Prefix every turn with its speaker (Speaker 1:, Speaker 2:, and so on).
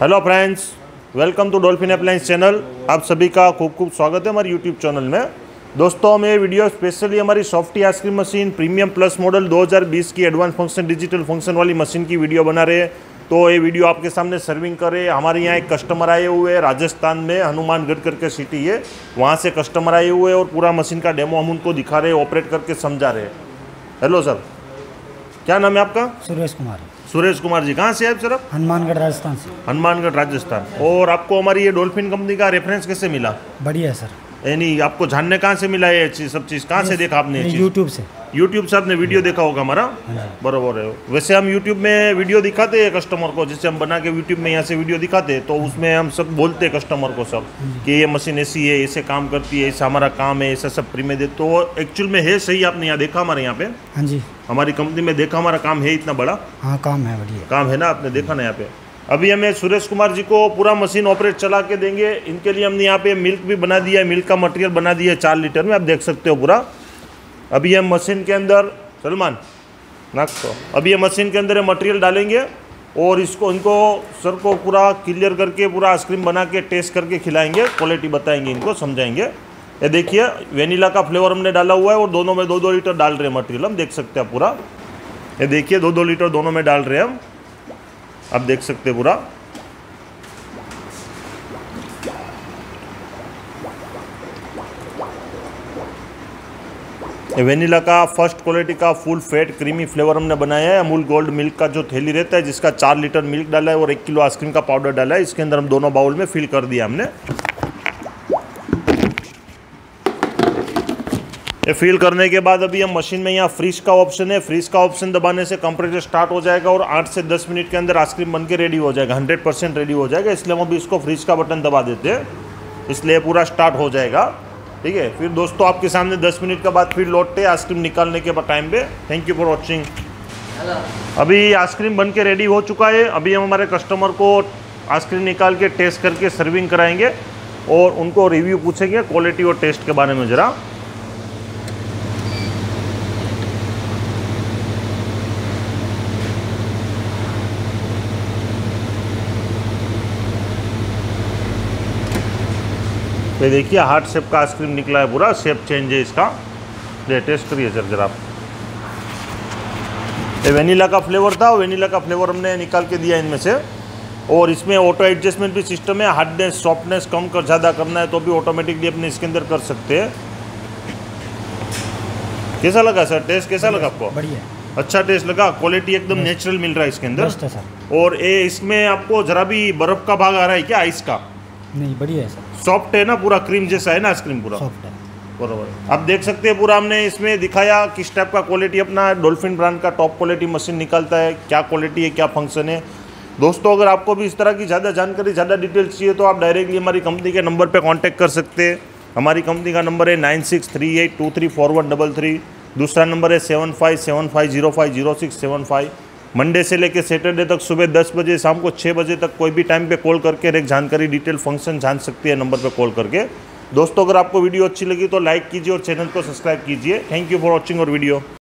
Speaker 1: Hello friends welcome to dolphin appliance channel आप सभी का खूब खूब स्वागत है हमारे यूट्यूब चैनल में। दोस्तों, हम ये वीडियो स्पेशली हमारी softy ice cream machine premium plus model 2020 की एडवांस फ़ंक्शन डिजिटल फ़ंक्शन वाली मशीन की वीडियो बना रहे हैं। तो ये वीडियो आपके सामने सर्विंग कर। हमारे यहाँ एक कस्टमर आए हुए हैं राजस्थान में, हनुमानगढ़ करके सिटी है वहाँ से कस्टमर आए हुए और पूरा मशीन का डेमो हम उनको दिखा रहे ऑपरेट करके समझा रहे हेलो सर क्या नाम है आपका?
Speaker 2: सुरेश कुमार।
Speaker 1: सुरेश कुमार जी कहाँ से है आप सर आप
Speaker 2: हनुमानगढ़ राजस्थान से।
Speaker 1: हनुमानगढ़ राजस्थान। और आपको हमारी ये डॉल्फिन कंपनी का रेफरेंस कैसे मिला?
Speaker 2: बढ़िया है सर।
Speaker 1: यानी आपको जानने कहाँ से मिला ये चीज़ सब चीज़? कहाँ से देखा आपने
Speaker 2: यूट्यूब से।
Speaker 1: यूट्यूब से आपने वीडियो देखा होगा हमारा? बरोबर है। वैसे हम यूट्यूब में वीडियो दिखाते हैं कस्टमर को जैसे हम बना के यूट्यूब में यहाँ से वीडियो दिखाते हैं तो उसमें हम सब बोलते हैं कस्टमर को सब कि ये मशीन ऐसी है ऐसे काम करती है ऐसा हमारा काम है ऐसा सब फ्री में दे तो एक्चुअल में है सही आपने यहाँ देखा हमारे यहाँ पे?
Speaker 2: हाँ जी।
Speaker 1: हमारी कंपनी में देखा हमारा काम है इतना बड़ा?
Speaker 2: हाँ काम है बढ़िया।
Speaker 1: काम है ना? आपने देखा ना यहाँ पे। अभी हमें सुरेश कुमार जी को पूरा मशीन ऑपरेट चला के देंगे। इनके लिए हमने यहाँ पे मिल्क भी बना दिया है मिल्क का मटेरियल बना दिया है चार लीटर में आप देख सकते हो पूरा। अभी हम मशीन के अंदर सलमान नाक तो। अभी ये मशीन के अंदर ये मटेरियल डालेंगे और इसको इनको सर को पूरा क्लियर करके पूरा आइसक्रीम बना के टेस्ट करके खिलाएँगे। क्वालिटी बताएँगे इनको समझाएँगे। ये देखिए, वेनिला का फ्लेवर हमने डाला हुआ है और दोनों में दो दो लीटर डाल रहे हैं मटेरियल हम देख सकते हैं पूरा। ये देखिए दो दो लीटर दोनों में डाल रहे हैं हम। आप देख सकते हैं पूरा। वेनिला का फ़र्स्ट क्वालिटी का फुल फैट क्रीमी फ्लेवर हमने बनाया है। अमूल गोल्ड मिल्क का जो थैली रहता है, जिसका चार लीटर मिल्क डाला है और एक किलो आइसक्रीम का पाउडर डाला है, इसके अंदर हम दोनों बाउल में फिल कर दिया हमने। ये फिल करने के बाद अभी हम मशीन में यहाँ फ्रीज का ऑप्शन है। फ्रीज का ऑप्शन दबाने से कंप्रेसर स्टार्ट हो जाएगा और 8 से 10 मिनट के अंदर आइसक्रीम बन के रेडी हो जाएगा। 100 परसेंट रेडी हो जाएगा। इसलिए हम अभी इसको फ्रीज का बटन दबा देते हैं। इसलिए पूरा स्टार्ट हो जाएगा। ठीक है? फिर दोस्तों आपके सामने 10 मिनट के बाद फिर लौटते हैं आइसक्रीम निकालने के टाइम पे। थैंक यू फॉर वॉचिंग अभी आइसक्रीम बन के रेडी हो चुका है। अभी हम हमारे कस्टमर को आइसक्रीम निकाल के टेस्ट करके सर्विंग कराएँगे और उनको रिव्यू पूछेंगे क्वालिटी और टेस्ट के बारे में ज़रा। ये देखिए हार्ट शेप का आइसक्रीम निकला है पूरा शेप चेंज है इसका। ये टेस्ट करिए सर जरा। ये वेनिला का फ्लेवर था वेनीला का फ्लेवर हमने निकाल के दिया इनमें से। और इसमें ऑटो एडजस्टमेंट भी सिस्टम है हार्डनेस सॉफ्टनेस कम कर ज़्यादा करना है तो भी ऑटोमेटिकली अपने इसके अंदर कर सकते हैं। कैसा लगा सर? टेस्ट कैसा लगा आपको?
Speaker 2: बढ़िया।
Speaker 1: अच्छा टेस्ट लगा? क्वालिटी एकदम नेचुरल मिल रहा है इसके अंदर।
Speaker 2: है सर।
Speaker 1: और ये इसमें आपको जरा भी बर्फ़ का भाग आ रहा है क्या? आइस का?
Speaker 2: नहीं बढ़िया है सर।
Speaker 1: सॉफ्ट है ना पूरा क्रीम जैसा है ना आइसक्रीम पूरा?
Speaker 2: सॉफ्ट है।
Speaker 1: बराबर। आप देख सकते हैं पूरा हमने इसमें दिखाया किस टाइप का क्वालिटी अपना डोल्फिन ब्रांड का टॉप क्वालिटी मशीन निकलता है। क्या क्वालिटी है क्या फ़ंक्शन है। दोस्तों अगर आपको भी इस तरह की ज़्यादा जानकारी ज़्यादा डिटेल्स चाहिए तो आप डायरेक्टली हमारी कंपनी के नंबर पर कांटेक्ट कर सकते हैं। हमारी कंपनी का नंबर है nine six three eight two three four one double three. दूसरा नंबर है seven five seven five zero five zero six seven five. Monday से लेकर सैटरडे तक सुबह दस बजे, शाम को छः बजे तक कोई भी टाइम पे कॉल करके एक जानकारी डिटेल फ़ंक्शन जान सकती है नंबर पे कॉल करके। दोस्तों, अगर आपको वीडियो अच्छी लगी तो लाइक कीजिए और चैनल को सब्सक्राइब कीजिए। थैंक यू फॉर वॉचिंग और वीडियो